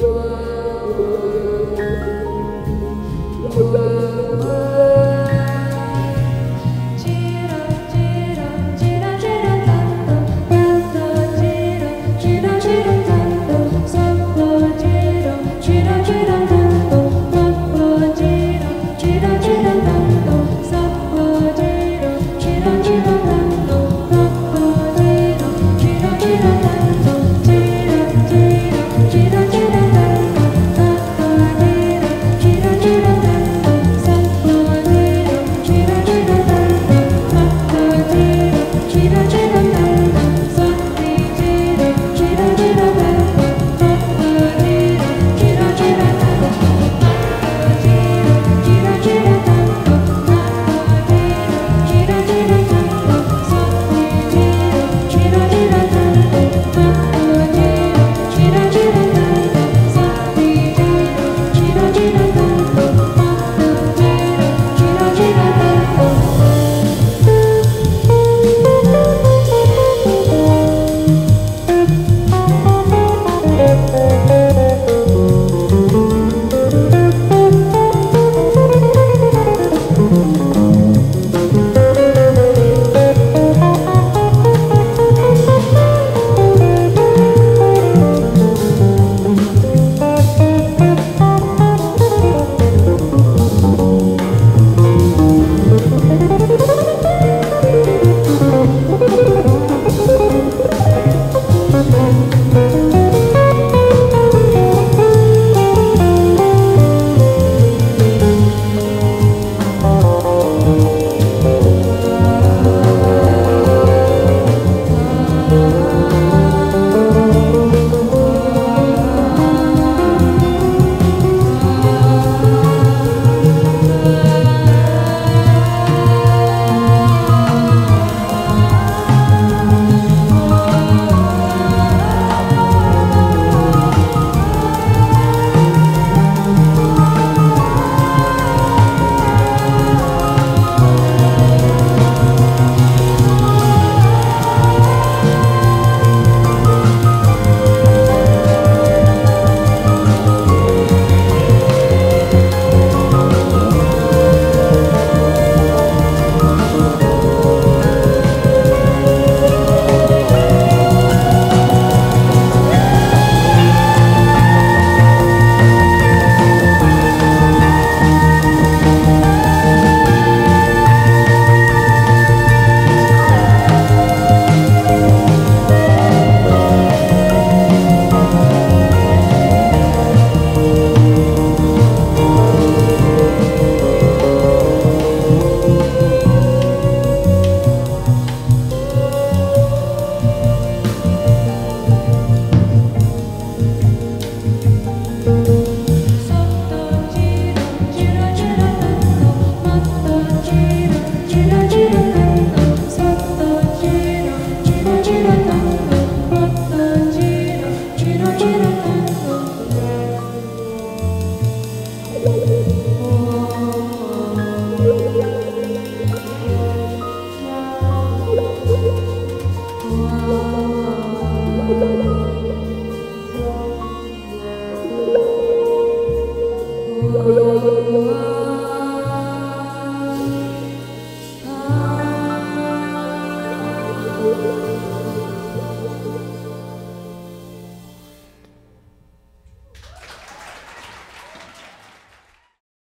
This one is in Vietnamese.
Lord.